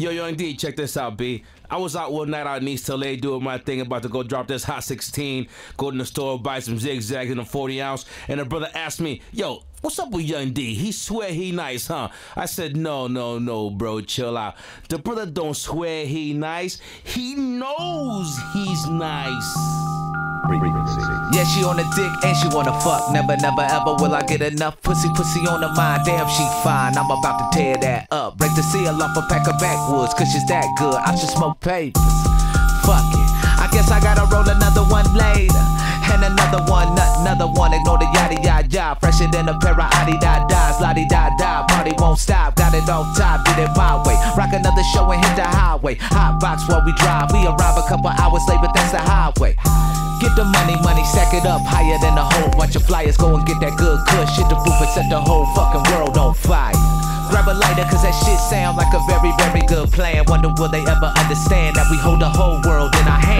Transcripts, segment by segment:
Yo, Young De, check this out, B. I was out one night out in East LA doing my thing, about to go drop this Hot 16, go to the store, buy some zigzags in a 40 ounce, and a brother asked me, Yo, what's up with Young De? He swear he nice, huh? I said, No, no, no, bro, chill out. The brother don't swear he nice, he knows he's nice. Yeah, she on the dick and she wanna fuck. Never, never, ever will I get enough pussy, pussy on the mind. Damn, she fine. I'm about to tear that up. Break the seal off a pack of backwoods, cause she's that good. I should smoke papers. Fuck it. I guess I gotta roll another one later. And another one, another one. The yada. Fresher than a pair of Adi da. Lottie da da. Party won't stop. Got it on top. Did it my way. Rock another show and hit the highway. Hot box while we drive. We arrive a couple hours late, but that's the highway. Get the money, money, stack it up higher than a whole bunch of flyers. Go and get that good kush. Hit the roof and set the whole fucking world on fire. Grab a lighter, cause that shit sound like a very, very good plan. Wonder will they ever understand that we hold the whole world in our hands.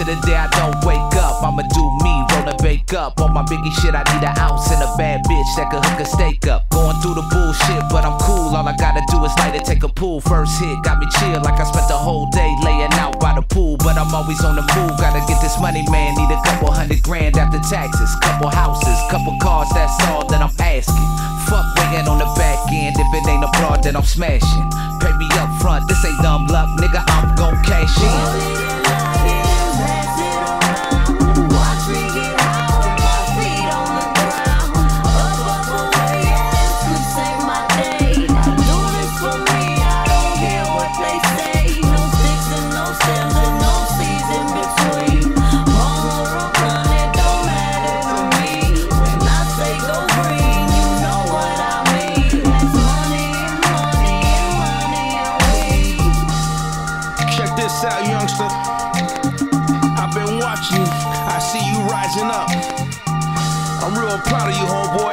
To the day I don't wake up, I'ma do me, roll and bake up. On my biggie shit, I need an ounce and a bad bitch that can hook a steak up. Going through the bullshit, but I'm cool. All I gotta do is light it, take a pull. First hit got me chill, like I spent the whole day laying out by the pool. But I'm always on the move, gotta get this money, man. Need a couple hundred grand after taxes, couple houses, couple cars. That's all that I'm asking. Fuck waiting on the back end. If it ain't a broad, then I'm smashing. Pay me up front, this ain't dumb luck, nigga. I'm gon' cash in. This out, youngster. I've been watching you. I see you rising up. I'm real proud of you, homeboy.